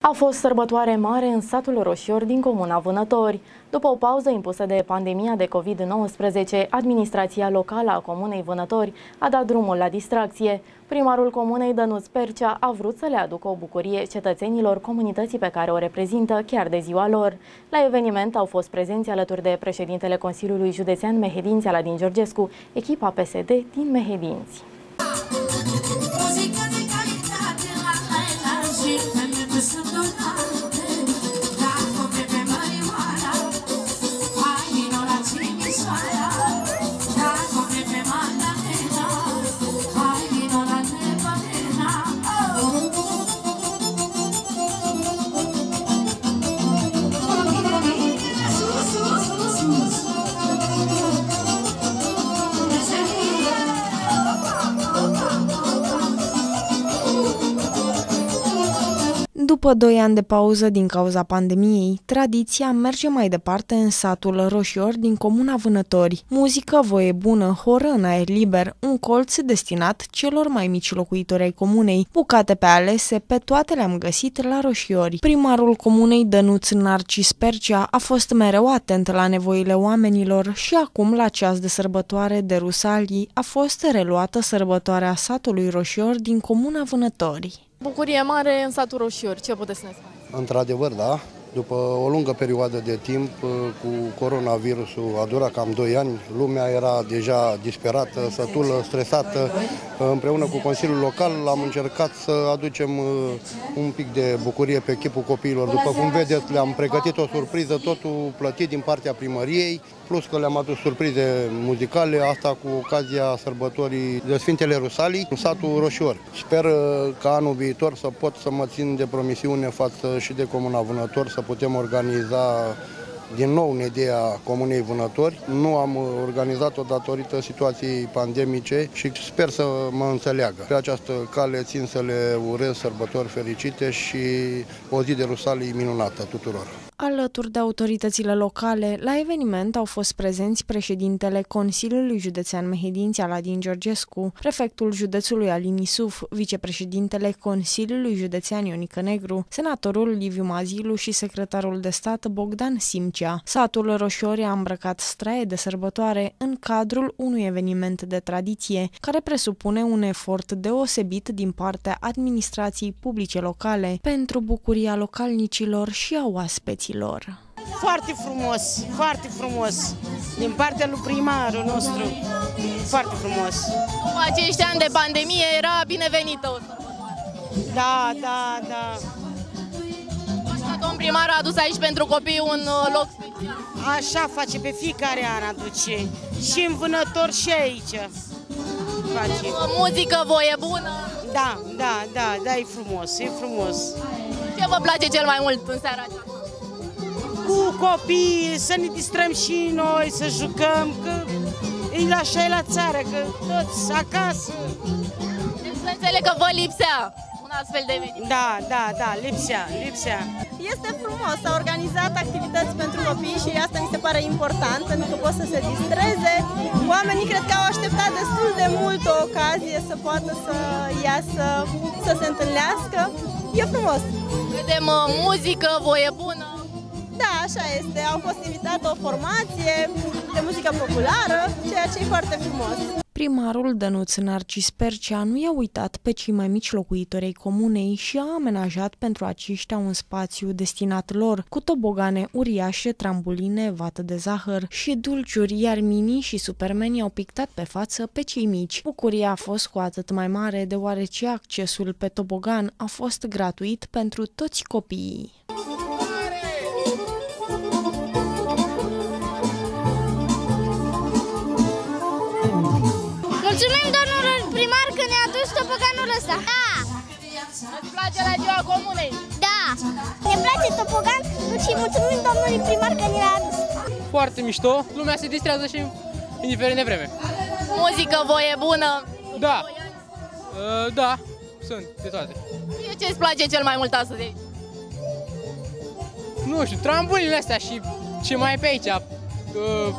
A fost sărbătoare mare în satul Roșior din comuna Vânători. După o pauză impusă de pandemia de COVID-19, administrația locală a comunei Vânători a dat drumul la distracție. Primarul comunei Dănuț Percea a vrut să le aducă o bucurie cetățenilor comunității pe care o reprezintă chiar de ziua lor. La eveniment au fost prezenți alături de președintele Consiliului Județean Mehedinți Aladin Georgescu, echipa PSD din Mehedinți. don't După doi ani de pauză din cauza pandemiei, tradiția merge mai departe în satul Roșior din comuna Vânători. Muzică, voie bună, horă în aer liber, un colț destinat celor mai mici locuitori ai comunei. Bucate pe alese, pe toate le-am găsit la Roșiori. Primarul comunei Dănuț Narcis Percea a fost mereu atent la nevoile oamenilor și acum, la ceas de sărbătoare de Rusalii, a fost reluată sărbătoarea satului Roșior din comuna Vânători. Bucurie mare în satul Roșior. Ce puteți să ne spuneți? Într-adevăr, da. După o lungă perioadă de timp, uh, cu coronavirusul, a durat cam 2 ani, lumea era deja disperată, sătulă, stresată. Uh, împreună cu Consiliul Local am încercat să aducem uh, un pic de bucurie pe chipul copiilor. După cum vedeți, le-am pregătit o surpriză, totul plătit din partea primăriei, plus că le-am adus surprize muzicale, asta cu ocazia sărbătorii de Sfintele Rusalii, în satul Roșior. Sper că anul viitor să pot să mă țin de promisiune față și de Comuna Vânător, să putem organiza din nou în ideea Comunei Vânători. Nu am organizat-o datorită situației pandemice și sper să mă înțeleagă. Pe această cale țin să le urez sărbători fericite și o zi de Rusalii minunată tuturor. Alături de autoritățile locale, la eveniment au fost prezenți președintele Consiliului Județean Mehedinți Aladin Georgescu, prefectul județului Alin Isuf, vicepreședintele Consiliului Județean Ionică Negru, senatorul Liviu Mazilu și secretarul de stat Bogdan Simcea. Satul Roșiori a îmbrăcat straie de sărbătoare în cadrul unui eveniment de tradiție, care presupune un efort deosebit din partea administrației publice locale pentru bucuria localnicilor și a oaspeților părinților. Foarte frumos, foarte frumos. Din partea lui primarul nostru, foarte frumos. Cu acești ani de pandemie era binevenită. Da, da, da. Domn primar a adus aici pentru copii un uh, loc special. Așa face, pe fiecare an aduce. Și în vânător și aici. Face. Muzică, voie bună. Da, da, da, da, e frumos, e frumos. Ce vă place cel mai mult în seara aceasta? Cu copii, să ne distrăm și noi, să jucăm, că e așa e la țară, că toți acasă. Deci să înțeleg că vă lipsea un astfel de eveniment. Da, da, da, lipsea, lipsea. Este frumos, s-au organizat activități pentru copii și asta mi se pare important, pentru că pot să se distreze. Oamenii cred că au așteptat destul de mult o ocazie să poată să iasă, să se întâlnească. E frumos. Vedem uh, muzică, voie bună. Da, așa este. Au fost invitat o formație de muzică populară, ceea ce e foarte frumos. Primarul Dănuț Narcis Percea nu i-a uitat pe cei mai mici locuitori ai comunei și a amenajat pentru aceștia un spațiu destinat lor, cu tobogane uriașe, trambuline, vată de zahăr și dulciuri, iar mini și supermeni au pictat pe față pe cei mici. Bucuria a fost cu atât mai mare deoarece accesul pe tobogan a fost gratuit pentru toți copiii. Mulțumim, domnul primar, că ne-a adus topoganul ăsta. Da! Îți place la ziua comunei? Da! Ne place topogan și mulțumim domnului primar că ne l-a adus. Foarte mișto, lumea se distrează și indiferent de vreme. Muzică, voie bună? Da, uh, da, sunt de toate. Ce îți place cel mai mult astăzi aici? Nu știu, trambulinele astea și ce mai e pe aici. Uh,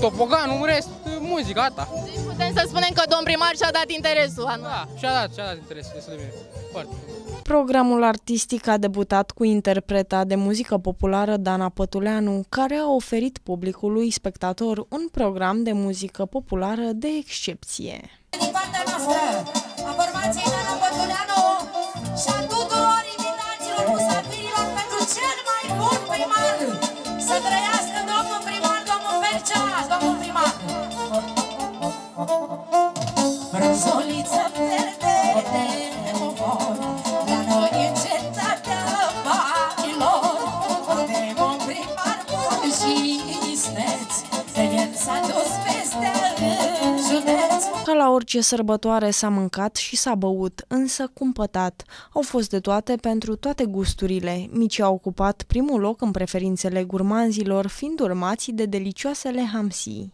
topoganul, în rest, muzica, asta. Deci putem să spunem că domn primar și-a dat interesul anul. Da, și-a dat, și-a dat interesul destul de bine. Foarte. Programul artistic a debutat cu interpreta de muzică populară Dana Pătuleanu, care a oferit publicului spectator un program de muzică populară de excepție. Din partea noastră, bun primar. Orice sărbătoare s-a mâncat și s-a băut, însă cumpătat. Au fost de toate pentru toate gusturile. Micii au ocupat primul loc în preferințele gurmanzilor, fiind urmați de delicioasele hamsii.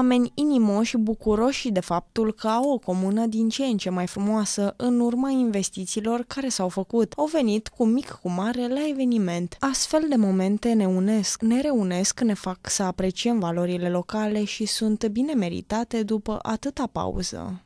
Oameni inimoși, bucuroși de faptul că au o comună din ce în ce mai frumoasă în urma investițiilor care s-au făcut. Au venit cu mic cu mare la eveniment. Astfel de momente ne unesc, ne reunesc, ne fac să apreciem valorile locale și sunt bine meritate după atâta pauză.